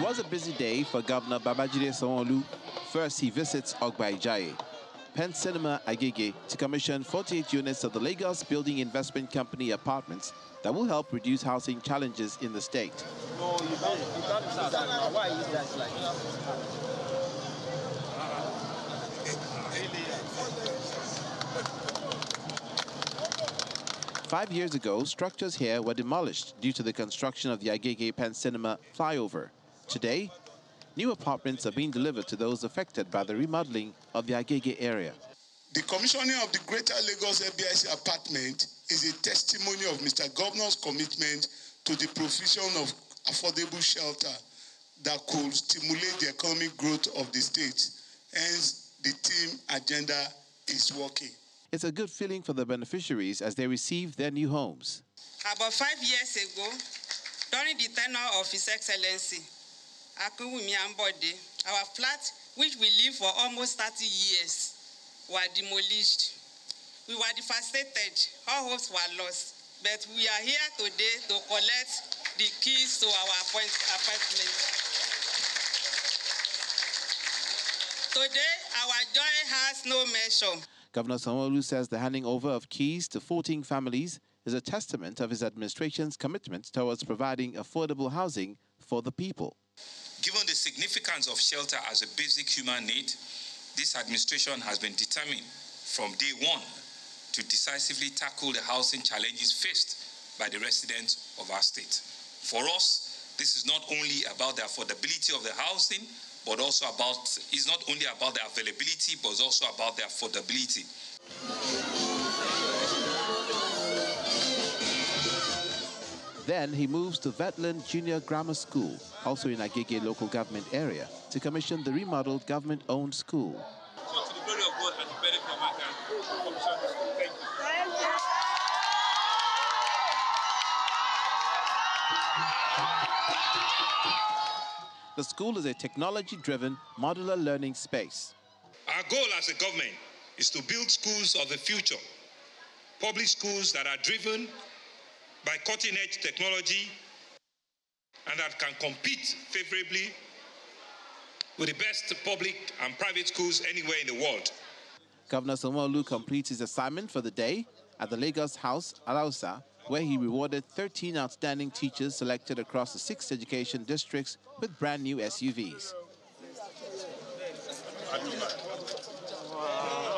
was a busy day for Governor Babajide Sanwo-Olu. First, he visits Ogba Ijaye, Pen Cinema Agege to commission 48 units of the Lagos Building Investment Company apartments that will help reduce housing challenges in the state. Five years ago, structures here were demolished due to the construction of the Agege Pen Cinema flyover. Today, new apartments are being delivered to those affected by the remodeling of the Agege area. The commissioning of the Greater Lagos LBIC apartment is a testimony of Mr. Governor's commitment to the provision of affordable shelter that could stimulate the economic growth of the state. Hence, the THEMES agenda is working. It's a good feeling for the beneficiaries as they receive their new homes. About five years ago, during the tenure of His Excellency Ambode, our flat, which we lived for almost 30 years, were demolished. We were devastated. All hopes were lost. But we are here today to collect the keys to our apartment. Today, our joy has no measure. Governor Sanwo-Olu says the handing over of keys to 14 families is a testament of his administration's commitment towards providing affordable housing for the people. Given the significance of shelter as a basic human need, this administration has been determined from day one to decisively tackle the housing challenges faced by the residents of our state. For us, this is not only about the affordability of the housing, but also about, it's not only about the availability, but also about the affordability. Then he moves to Vetland Junior Grammar School, also in Agege local government area, to commission the remodeled government-owned school. The school is a technology-driven modular learning space. Our goal as a government is to build schools of the future, public schools that are driven by cutting-edge technology and that can compete favorably with the best public and private schools anywhere in the world. Governor Sanwo-Olu completes his assignment for the day at the Lagos House, Alausa, where he rewarded 13 outstanding teachers selected across the six education districts with brand new SUVs. Wow.